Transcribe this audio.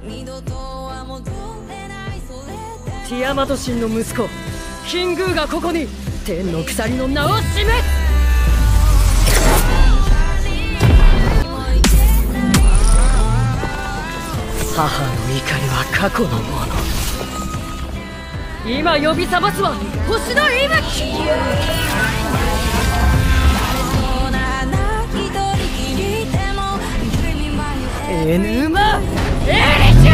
ティアマト神の息子キングーがここに天の鎖の名を示す。母の怒りは過去のもの。今呼び覚ますは星の息。吹エヌマエリシ